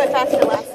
went faster last